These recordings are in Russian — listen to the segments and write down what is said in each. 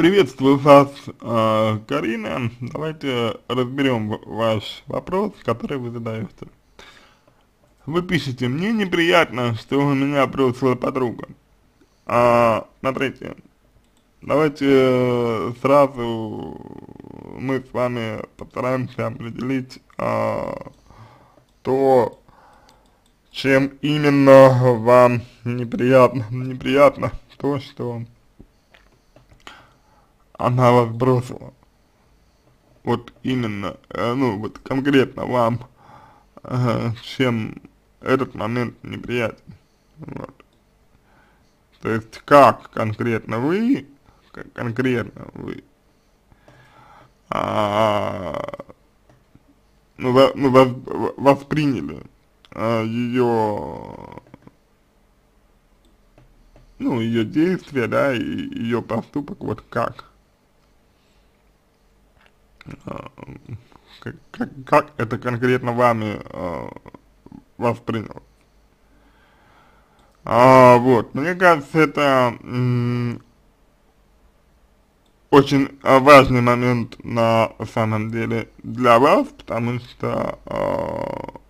Приветствую вас, э, Карина. Давайте разберем ваш вопрос, который вы задаете. Вы пишете, мне неприятно, что у меня бросила подруга. А, смотрите, давайте э, сразу мы с вами постараемся определить а, то, чем именно вам неприятно, неприятно то, что она вас бросила. Вот именно, э, ну вот конкретно вам, чем этот момент неприятен. Вот. То есть как конкретно вы, как конкретно вы, а, ну, вы, ну, вас, восприняли а, ее, ну, ее действия, да, и ее поступок, вот как как, как, как это конкретно вами э, воспринялось. А, вот, мне кажется, это очень важный момент на самом деле для вас, потому что э,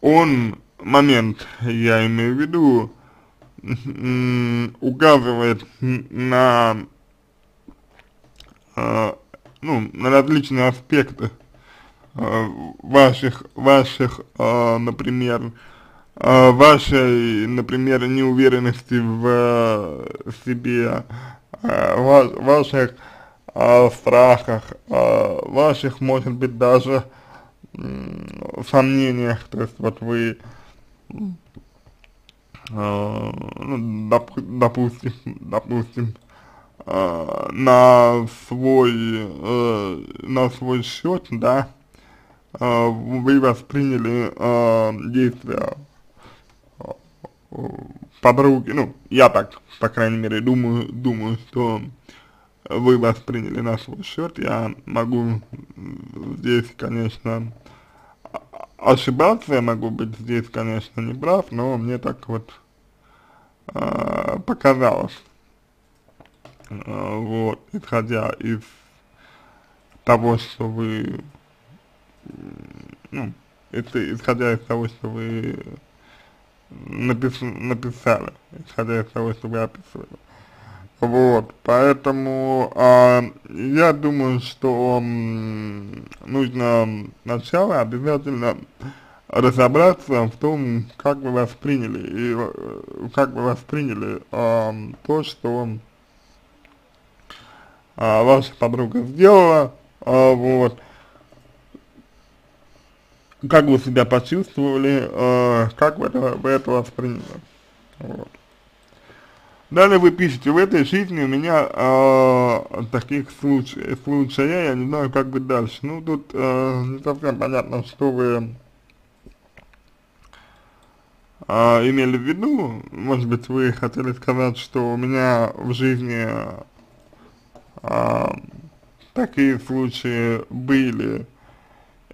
он, момент, я имею в виду, указывает на ну, на различные аспекты э, ваших, ваших, э, например, э, вашей, например, неуверенности в э, себе, э, ва ваших э, страхах, э, ваших, может быть, даже сомнениях, то есть вот вы, э, ну, доп, допустим, допустим, э, на свой, э, на свой счет, да, э, вы восприняли э, действия э, подруги, ну, я так, по крайней мере, думаю, думаю, что вы восприняли на свой счет, я могу здесь, конечно, ошибаться, я могу быть здесь, конечно, не прав, но мне так вот э, показалось. Вот, исходя из того, что вы, ну, это исходя из того, что вы напис, написали, исходя из того, что вы описывали. Вот, поэтому а, я думаю, что нужно сначала обязательно разобраться в том, как вы восприняли, и э, как вы восприняли а, то, что а, ваша подруга сделала, а, вот, как вы себя почувствовали, а, как вы это, вы это восприняли, вот. Далее вы пишете, в этой жизни у меня э, таких случаев, случаев, я не знаю, как быть дальше. Ну, тут э, не совсем понятно, что вы э, имели в виду. Может быть, вы хотели сказать, что у меня в жизни а, такие случаи были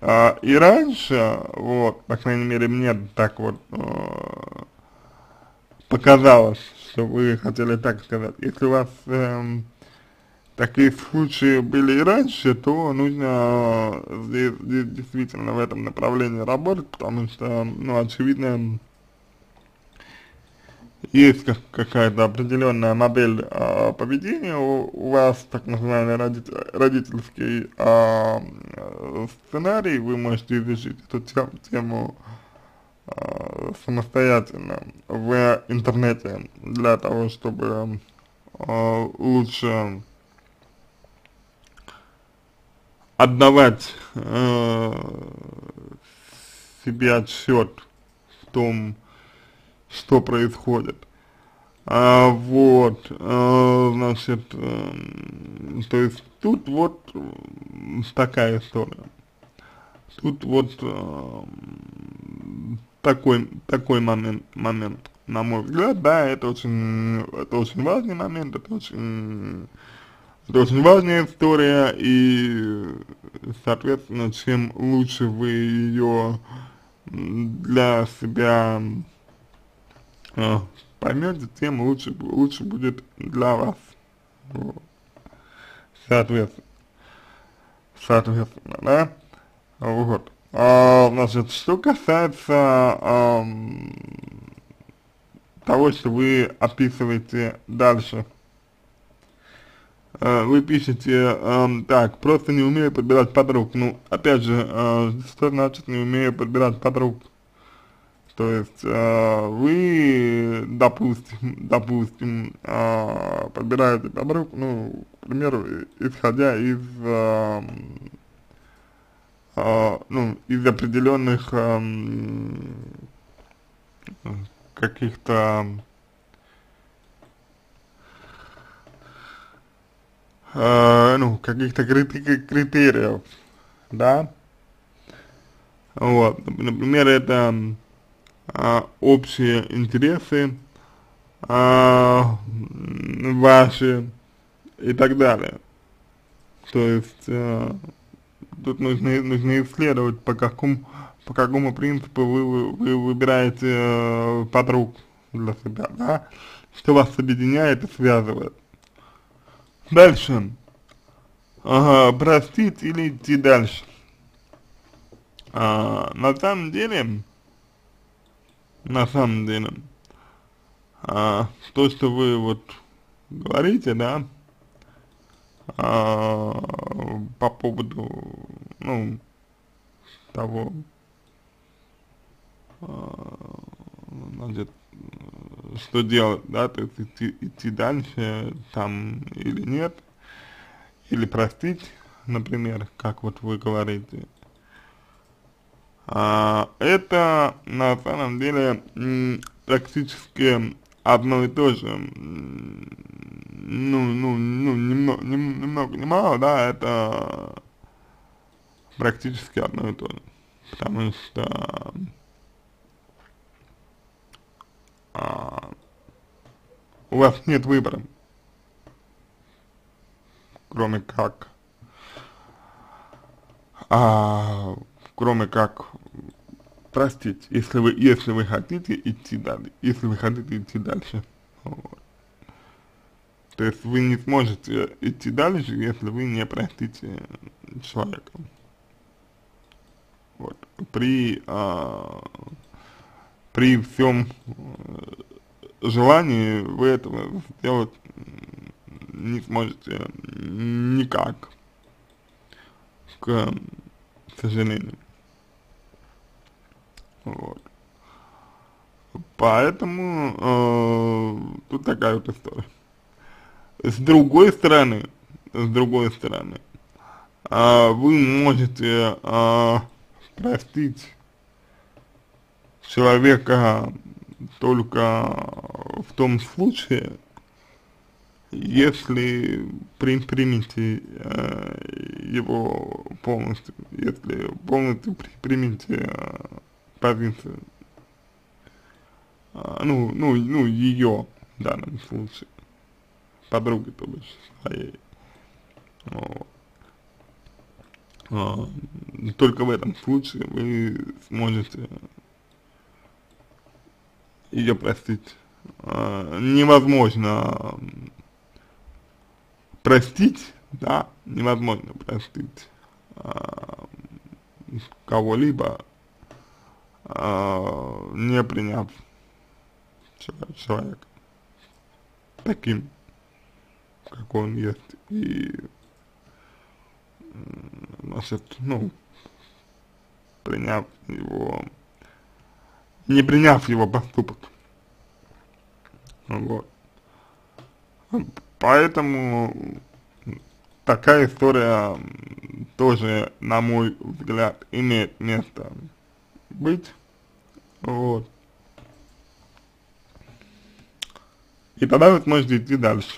а, и раньше, вот, по крайней мере, мне так вот а, показалось, что вы хотели так сказать. Если у вас эм, такие случаи были и раньше, то нужно здесь, здесь действительно в этом направлении работать, потому что, ну, очевидно, есть как, какая-то определенная модель э, поведения у, у вас, так называемый родитель, родительский э, сценарий, вы можете изучить эту тем, тему э, самостоятельно в интернете для того, чтобы э, лучше отдавать э, себе отсчет в том, что происходит. А, вот, а, значит, а, то есть тут вот такая история. Тут вот а, такой, такой момент, момент, на мой взгляд, да, это очень, это очень важный момент, это очень, это очень важная история, и, соответственно, чем лучше вы ее для себя э, поймете, тем лучше, лучше будет для вас. Вот. Соответственно, соответственно, да, вот. А, значит, что касается а, того, что вы описываете дальше, а, вы пишете, а, так, просто не умею подбирать подруг, ну, опять же, а, что значит не умею подбирать подруг? То есть э, вы, допустим, допустим, э, подбираете подруг, ну, к примеру, исходя из, э, э, ну, из определенных э, каких-то э, ну, каких-то критериев, да, вот, например, это а, общие интересы а, ваши и так далее. То есть а, тут нужно, нужно исследовать, по какому, по какому принципу вы, вы выбираете э, подруг для себя, да, что вас объединяет и связывает. Дальше. Ага, простить или идти дальше. А, на самом деле, на самом деле, а, то, что вы вот говорите, да, а, по поводу, ну, того, а, значит, что делать, да, то есть идти, идти дальше там или нет, или простить, например, как вот вы говорите, а, это на самом деле практически одно и то же. Ну, ну, ну, немного, немного, немало, да, это практически одно и то же. Потому что а, у вас нет выбора, кроме как а, кроме как простить, если вы, если вы хотите идти дальше, если вы хотите идти дальше. Вот. То есть вы не сможете идти дальше, если вы не простите человека. Вот. При, а, при всем э, желании вы этого сделать не сможете никак, к сожалению. Вот. Поэтому э, тут такая вот история. С другой стороны, с другой стороны, э, вы можете э, простить человека только в том случае, если при, примите э, его полностью, если полностью при, примите э, позицию, а, ну, ну, ну, ее в данном случае, подруги, то бишь, своей. Вот. А, только в этом случае вы сможете ее простить. А, невозможно простить, да, невозможно простить а, кого-либо э, не приняв человека таким, как он есть, и, значит, ну, приняв его, не приняв его поступок. Вот. Поэтому такая история тоже, на мой взгляд, имеет место быть. Вот. И тогда вы сможете идти дальше.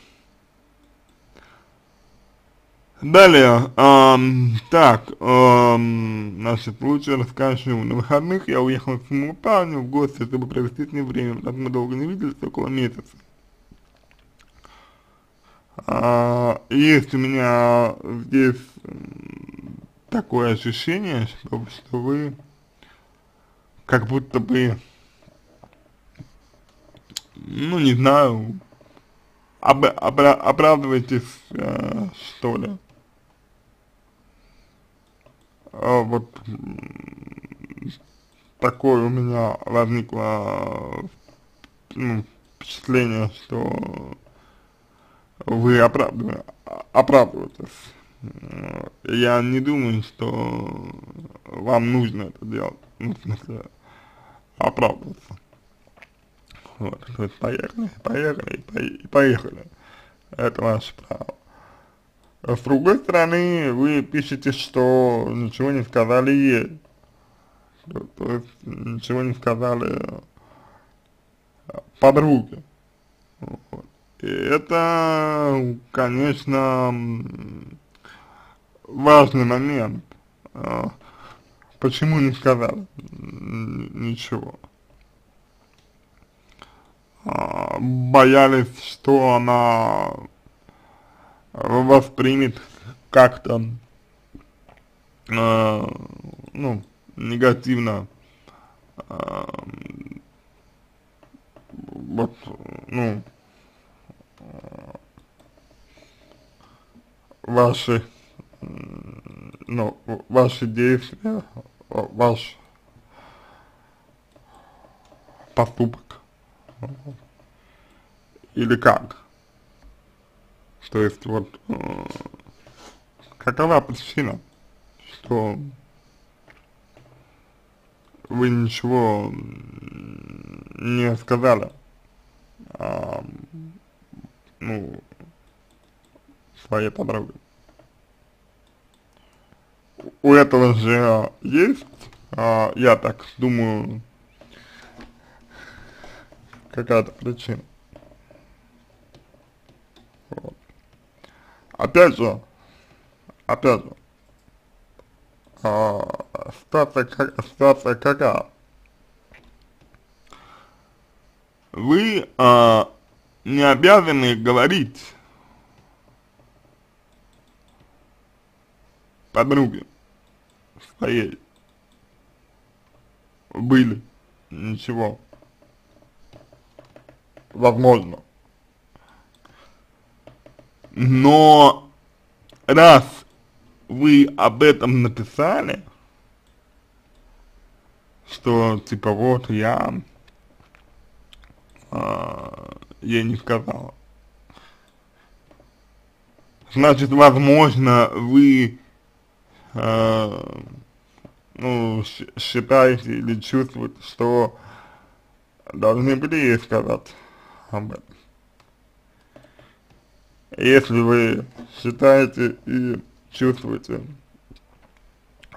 Далее, эм, так, эм, значит, лучше расскажу. На выходных я уехал к своему парню в гости, чтобы провести с ним время, так мы долго не виделись, около месяца. А, есть у меня здесь такое ощущение, что, что вы как будто бы, ну не знаю, об, обра, оправдываетесь, э, что ли. Э, вот такое у меня возникло ну, впечатление, что вы оправдываете, оправдываетесь. Я не думаю, что вам нужно это делать, ну, в смысле, оправдываться. Вот, то есть поехали, поехали и поехали. Это ваше право. С другой стороны, вы пишете, что ничего не сказали ей. То, то есть ничего не сказали подруге. Вот. И это, конечно, важный момент. Почему не сказали ничего? А, боялись, что она воспримет как-то, э, ну, негативно, э, вот, ну, ваши, ну, ваши действия, ваш поступок, или как? То есть вот э, какова причина, что вы ничего не сказали, а, ну, своей подруге. У этого же есть, а, я так думаю, какая-то причина. Вот опять же, опять же, а, ситуация, ситуация какая? Вы а, не обязаны говорить подруге своей. Были. Ничего. Возможно. Но раз вы об этом написали, что типа вот я э, ей не сказала. Значит, возможно, вы э, ну, считаете или чувствуете, что должны были ей сказать об этом. Если вы считаете и чувствуете,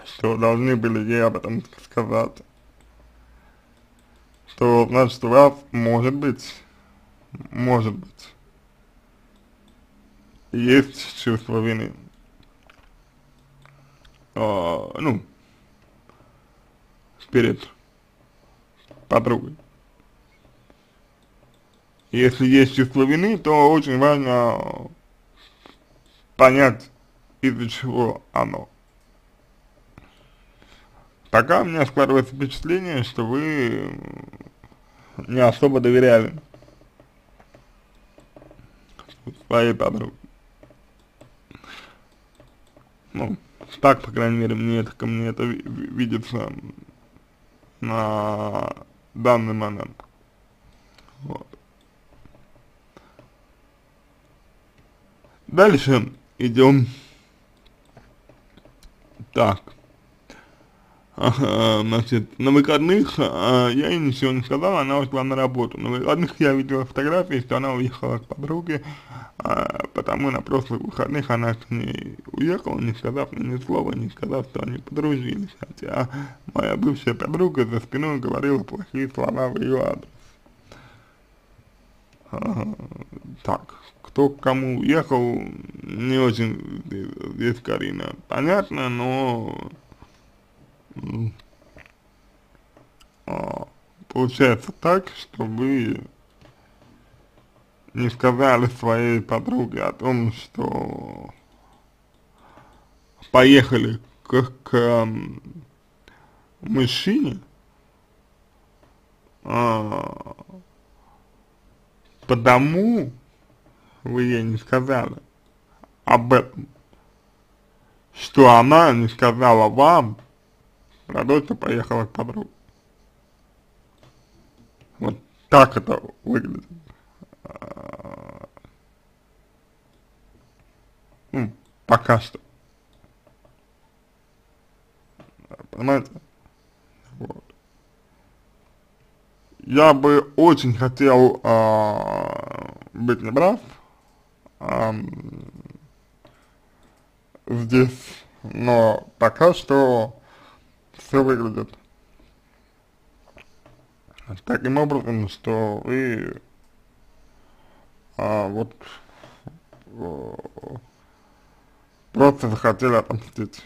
что должны были ей об этом сказать, то значит у вас может быть, может быть, есть чувство вины. А, ну, перед подругой. Если есть чувство вины, то очень важно понять, из-за чего оно. Пока у меня складывается впечатление, что вы не особо доверяли своей подруге. Ну, так, по крайней мере, мне это, ко мне это видится на данный момент. Вот. Дальше идем. Так. Значит, на выходных а, я ей ничего не сказала, она ушла на работу. На выходных я видела фотографии, что она уехала к подруге, а, потому на прошлых выходных она к ней уехала, не сказав мне ни слова, не сказав, что они подружились. Хотя моя бывшая подруга за спиной говорила плохие слова в ее адрес. Так, кто к кому уехал, не очень здесь Карина понятно, но получается так, что вы не сказали своей подруге о том, что поехали к, к мужчине, а, потому вы ей не сказали об этом, что она не сказала вам что поехала к подруге. Вот так это выглядит. Ну, пока что. Понимаете? Вот. Я бы очень хотел э, быть неправ э, здесь, но пока что все выглядит таким образом, что вы а, вот просто захотели отомстить,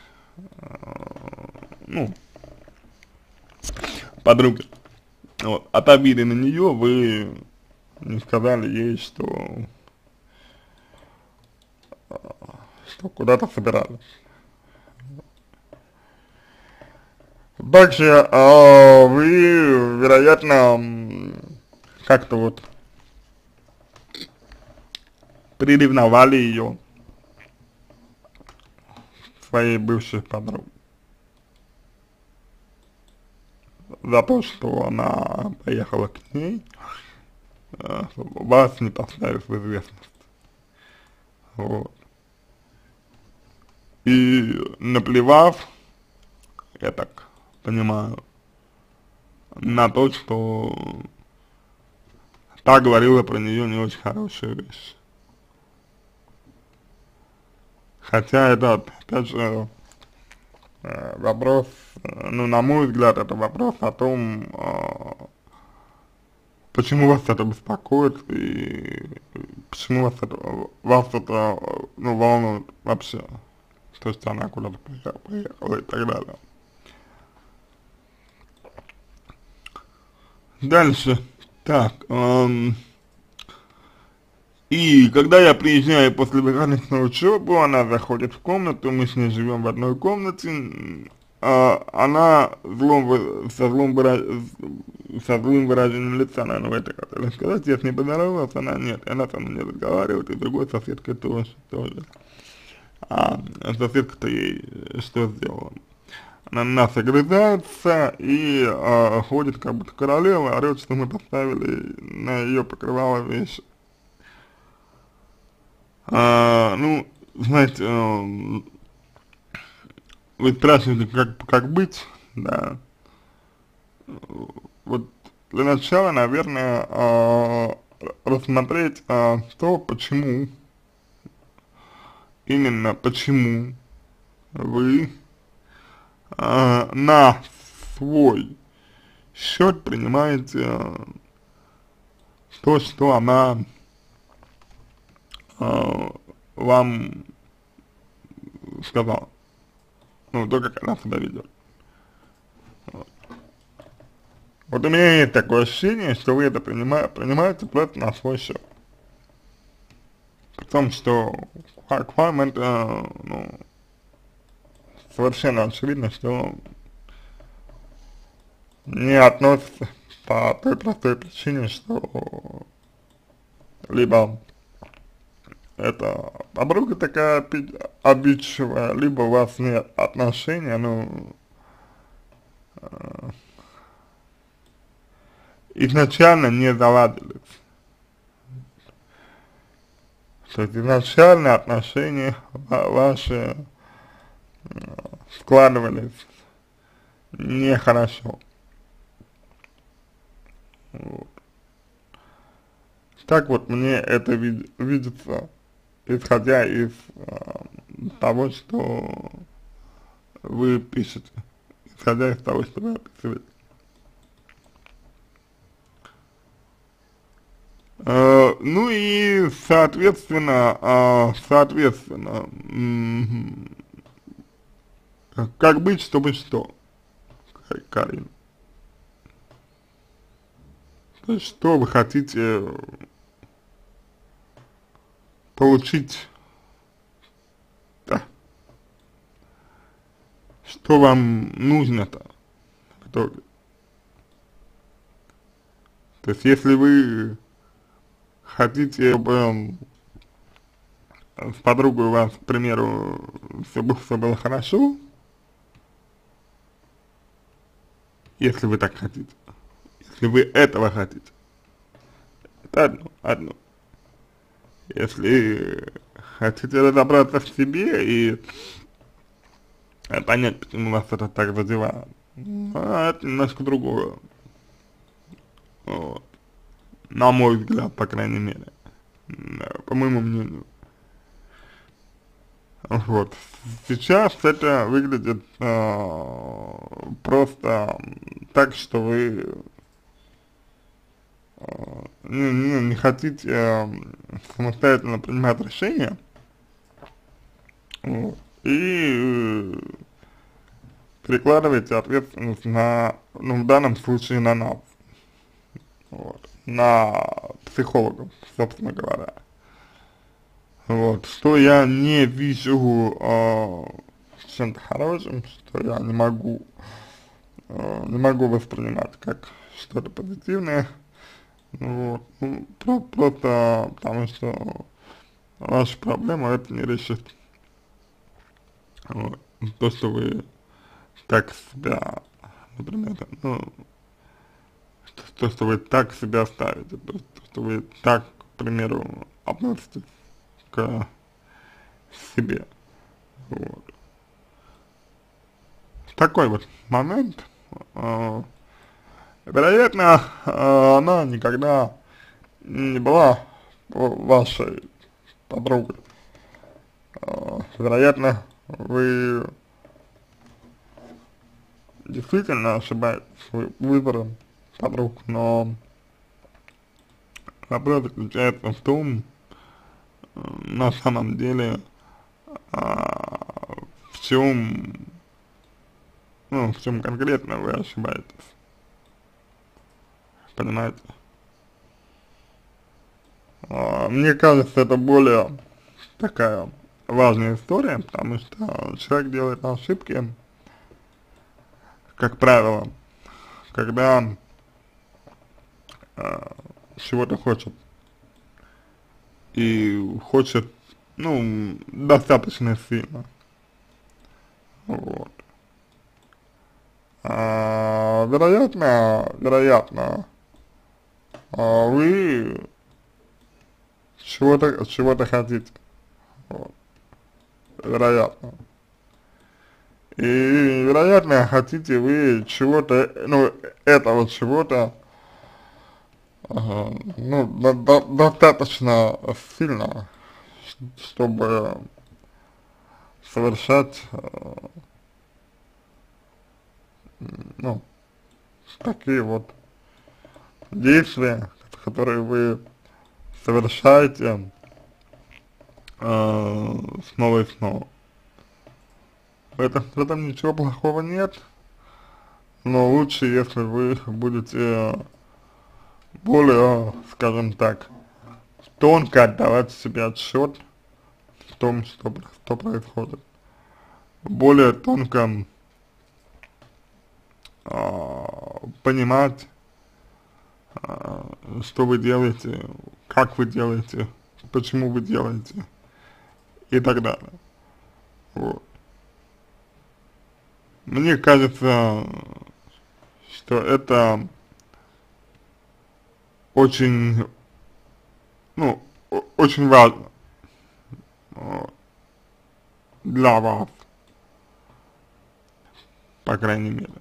а, ну, подруге. Вот. От обиды на нее вы не сказали ей, что, что куда-то собирались. Также э, вы, вероятно, как-то вот приревновали ее своей бывшей подруге. За то, что она поехала к ней, э, вас не поставив в известность. Вот. И наплевав, я так понимаю, на то, что та говорила про нее не очень хорошие вещи. Хотя это, опять же, э, вопрос, ну, на мой взгляд, это вопрос о том, э, почему вас это беспокоит и почему вас это, вас это, ну, волнует вообще, то, что она куда-то поехала и так далее. Дальше. Так. Эм, и когда я приезжаю после выходных на учебу, она заходит в комнату, мы с ней живем в одной комнате, э, она злом, со, злом со злым выражением лица, наверное, в это хотела сказать, я с ней поздоровался, она нет, она со мной не разговаривает, и другой соседкой тоже, тоже. А соседка-то ей что сделала? На нас огрызается и э, ходит как будто королева, орет, что мы поставили на ее покрывало вещи. А, ну, знаете, э, вы спрашиваете, как, как быть, да. Вот для начала, наверное, э, рассмотреть э, то, почему, именно почему вы э, на свой счет принимаете э, то, что она э, вам сказала. Ну, то, как она себя ведет. Вот. у меня есть такое ощущение, что вы это принимаете, принимаете просто на свой счет. При том, что к вам это, ну, совершенно очевидно, что не относится по той простой причине, что либо это подруга такая обидчивая, либо у вас нет отношения, ну, э, изначально не заладились. То есть изначально отношения ваши складывались нехорошо. Вот. Так вот мне это вид видится, исходя из э, того, что вы пишете, исходя из того, что вы описываете. Uh, ну и соответственно, uh, соответственно, как быть, чтобы что, Карин? Есть, что вы хотите получить, да, что вам нужно-то. То есть, если вы хотите, чтобы с подругой у вас, к примеру, все, все было хорошо, если вы так хотите, если вы этого хотите, это одно, одно. Если хотите разобраться в себе и понять, почему вас это так задевает, а это немножко другое. Вот. На мой взгляд, по крайней мере. По моему мнению. Вот. Сейчас это выглядит э, просто так, что вы э, не, не, не хотите э, самостоятельно принимать решения. Вот. И э, перекладываете ответственность на, ну, в данном случае на нас, вот, на психологов, собственно говоря. Вот, что я не вижу э, чем-то хорошим, что я не могу, э, не могу воспринимать как что-то позитивное, вот, ну, про просто потому что вашу проблему это не решит. Вот, то, что вы так себя, например, ну, то, что вы так себя ставите, то, что вы так, к примеру, относитесь к себе. Вот. Такой вот момент. Э, вероятно, э, она никогда не была вашей подругой. Э, вероятно, вы действительно ошибаетесь выбором подруг, но вопрос заключается в том, на самом деле, а, в чем, ну, в чем конкретно вы ошибаетесь. Понимаете? А, мне кажется, это более такая важная история, потому что человек делает ошибки, как правило, когда э, чего-то хочет. И хочет, ну, достаточно сильно. Вот. А, вероятно, вероятно, а вы чего-то чего-то хотите. Вот. Вероятно. И, вероятно, хотите вы чего-то, ну, этого чего-то, ну, до, до, достаточно сильно, чтобы совершать, э, ну, такие вот действия, которые вы совершаете э, снова и снова. В этом, в этом ничего плохого нет, но лучше, если вы будете более, скажем так, тонко отдавать себе отчет в том, что, что происходит. Более тонко э, понимать, э, что вы делаете, как вы делаете, почему вы делаете и так далее. Вот. Мне кажется, что это очень, ну, очень важно для вас, по крайней мере.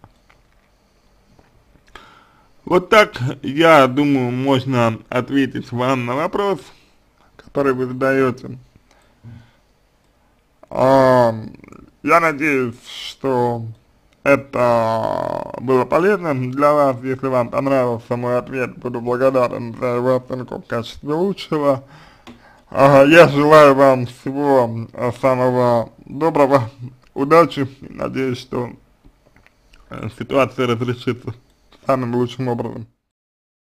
Вот так, я думаю, можно ответить вам на вопрос, который вы задаете. Я надеюсь, что это было полезно для вас. Если вам понравился мой ответ, буду благодарен за его оценку в качестве лучшего. А, я желаю вам всего самого доброго, удачи. Надеюсь, что э, ситуация разрешится самым лучшим образом.